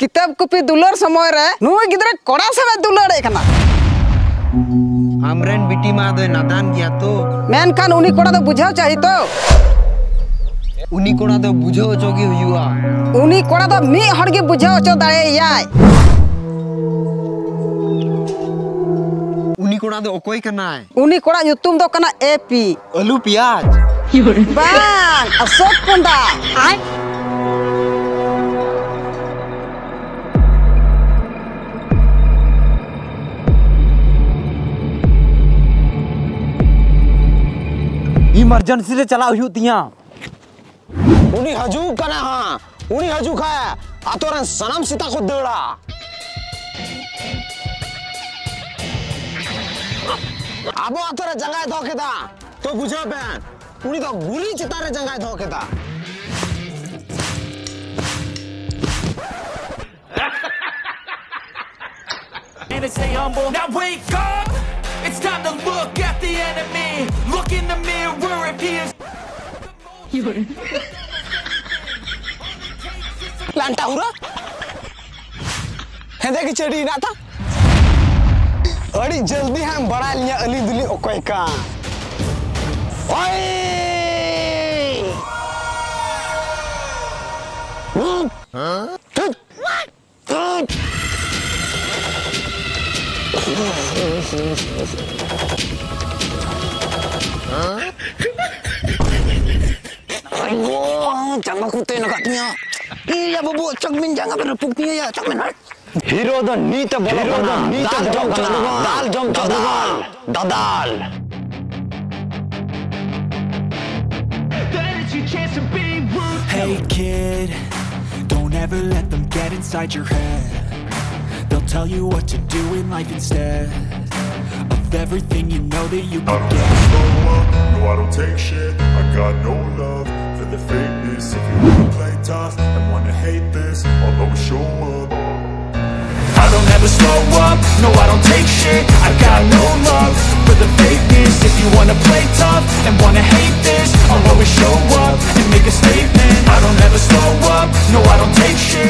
किताब कॉपी दुलर समय रे नुई गिदरे कोड़ा समय दुलर कना हमरेन बिटी मा दो नादान गया तो। मेनखान उनी कोड़ा तो बुझाव चाही तो। उनी कोड़ा दो बुझो चोगी हुआ उनी कोड़ा तो मी हड़ के बुझाव चो दाड़े याय। उनी कोड़ा दो ओकोई करना है। उनी कोड़ा nyutum do kana एपी आलू प्याज। bang अशोक पंडा। आय इमरजेंसी रे चला हुई तिया उनी हजू कना हाँ उनी हजू खाया आतोरन सनम सीता को देड़ा। आबो आतोरे जंगाय धोकेदा तो बुझो बेन उनी तो गुली चितारे जंगाय धोकेदा and they say humble. Now wake up! It's time to look at the enemy. Look in the mirror if he is. लांटा हुरा हेदे की चेड़ी ना था अड़ी जल्दी हम बड़ा लिया अली दुली ओकोय का ओए हाँ? 아이고 장갑구 때는 같으냐 이야 보보 정민 장갑을 북미야 정민을 히로든 니타 보라거나 날좀 쳐다가. 날좀 쳐다가. 다달. Hey kid, don't ever let them get inside your head. Tell you what to do in life instead of everything you know that you get. I don't slow up, no I don't take shit. I got no love for the fakeness. If you wanna play tough and wanna hate this I'll always show up. I don't ever slow up, no I don't take shit. I got no love for the fakeness. If you wanna play tough and wanna hate this I'll always show up and make a statement. I don't ever slow up, no I don't take shit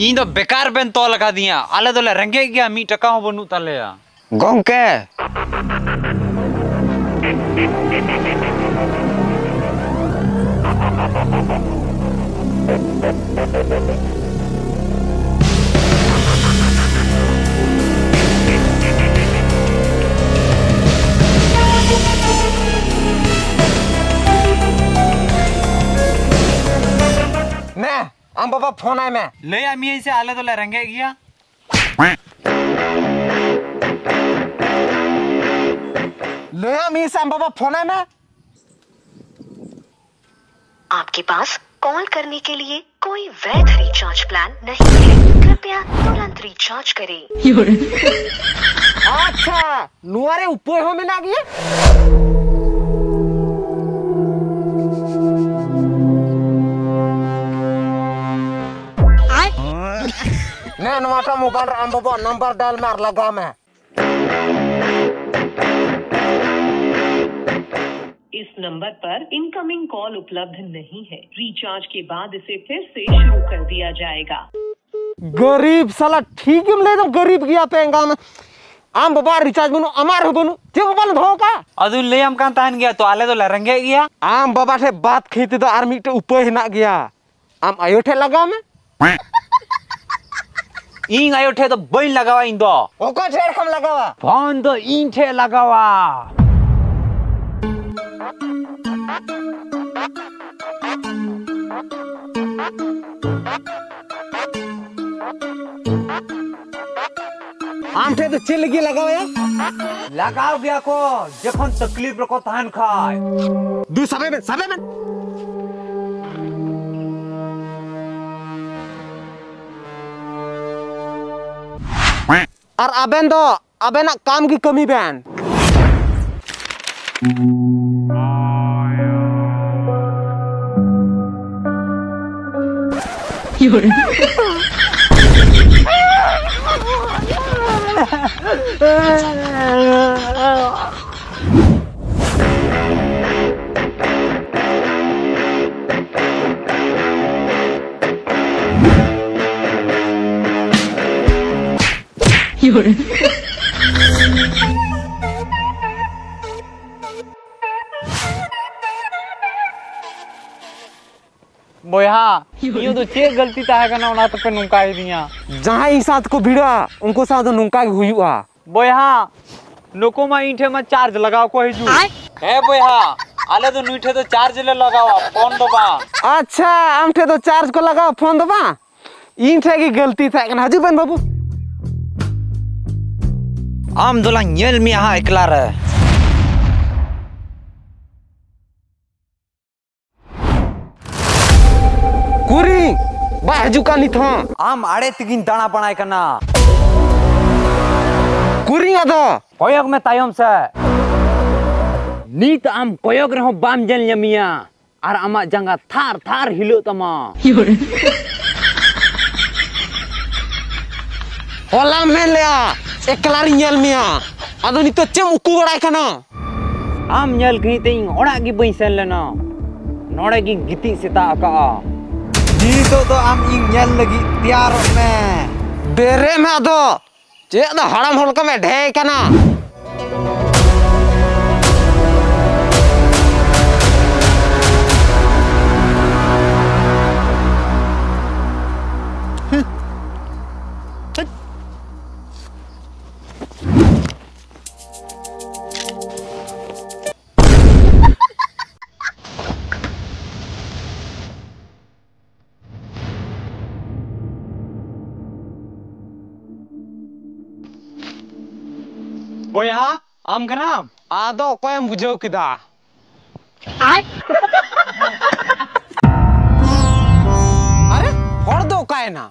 ᱤᱧ ᱫᱚ ᱵᱮᱠᱟᱨ ᱵᱮᱱ ᱛᱚᱞ ᱟᱠᱟᱫᱤᱧᱟ ᱟᱞᱮ ᱫᱚᱞᱮ ᱨᱮᱸᱜᱮᱡ ᱜᱮᱭᱟ ᱢᱤᱫ ᱴᱟᱠᱟ ᱦᱚᱸ ᱵᱟᱹᱱᱩᱜ ᱛᱟᱞᱮᱭᱟ Gongke. मैं हम बाबा फ़ोन आए मैं। ले आ मी से आले तो ले रंगे गया ले आ मी से बाबा फ़ोन आए मैं। आपके पास कॉल करने के लिए कोई वैध रिचार्ज प्लान नहीं है। कृपया तुरंत रिचार्ज करें। अच्छा नुआरे ऊपर हो में ना गया? मैं नवाटा मोबाइल राम बाबा नंबर डाल मार लगा मैं। इस नंबर पर इनकमिंग कॉल उपलब्ध नहीं है। रिचार्ज के बाद इसे फिर से शुरू कर दिया जाएगा। गरीब साला ठीक है तो गरीब किया पेंगा मैं। आम बाबा रिचार्ज बनो अमार हो बनो। जे बाबा धोका अदु ले हम कान तान गया तो आले तो लरंगे गया। आम बाबा से बात खेती तो आर मिटे उपाय हेना गया। आम आयोठे लगा मैं? इन आयोठे तो बइन लगावा इन दो ओको ठे हम लगावा। फ़ोन तो इन ठे लगावा। आमठे तो चिल की लगाओ यार। लगाओ गया को? जखन तो तकलीफ़ रखो तहन खाए। दू सबे में सबे में। और अबेन दो अबेन काम की कमी बेन 有人。有人。बोया यो तो चेक गलती तागा ना तो पे तपे ही दिया। जहाँ ई साथ को भिड़ा उनको साथ नुकाय हुआ बोया नुको मा ईठे मा चार्ज लगाओ को हिजू है बोया अले तो नुठे तो चार्ज ले लगाओ फ़ोन दो बा अच्छा हमठे तो चार्ज को लगाओ फ़ोन दो बा ईठे की गलती था कना हजू बन बाबू। आम दोला नेल में हाँ एकला रहे। बा हजू का नहीं था आम आड़े तिगिन दाना बनाए कना कुरी आदो ᱠᱚᱭᱚᱜ ᱢᱮ ᱛᱟᱭᱚᱢ ᱥᱮᱫ ᱱᱤᱛ ᱟᱢ ᱠᱚᱭᱚᱜ ᱨᱮᱦᱚᱸ ᱵᱟᱢ ᱧᱮᱞ ᱧᱟᱢᱤᱭᱟ ᱟᱨ ᱟᱢᱟᱜ ᱡᱟᱸᱜᱟ ᱛᱷᱟᱨ ᱛᱷᱟᱨ ᱦᱤᱞᱟᱹᱜ ᱛᱟᱢᱟ होला में लिया एकलारी nyel मिया आदो नितो चेम उकू बड़ाई कना ᱟᱢ ᱧᱮᱞ ᱠᱟᱹᱧ ᱛᱮ ᱤᱧ ᱚᱲᱟᱜ ᱜᱮ ᱵᱟᱹᱧ ᱥᱮᱱ ᱞᱮᱱᱟ ᱱᱚᱰᱮ ᱜᱤᱧ ᱜᱤᱛᱤᱡ ᱥᱮᱛᱟᱜ ᱟᱠᱟᱜᱼᱟ जीतो तो आम लगी प्यार में बेरे में तो चेद हड़म हड़क में ढेकना ᱵᱚᱭᱦᱟ ᱟᱢ ᱠᱟᱱᱟᱢ ᱟᱫᱚ ᱚᱠᱚᱭᱮᱢ ᱵᱩᱡᱷᱟᱹᱣ ᱠᱮᱫᱟ ᱟᱡ ᱟᱨᱮ ᱦᱚᱲ ᱫᱚ ᱚᱠᱟᱭᱮᱱᱟ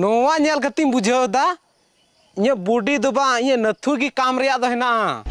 ᱱᱚᱣᱟ ᱧᱮᱞ ᱠᱟᱛᱮᱧ ᱵᱩᱡᱷᱟᱹᱣ ᱮᱫᱟ ᱤᱧᱟᱹᱜ ᱵᱚᱰᱤ ᱫᱚ ᱵᱟᱝ ᱤᱧᱟᱹᱜ ᱱᱟᱹᱛᱷᱩ ᱜᱮ ᱠᱟᱢ ᱨᱮᱭᱟᱜ ᱫᱚ ᱦᱮᱱᱟᱜᱼᱟ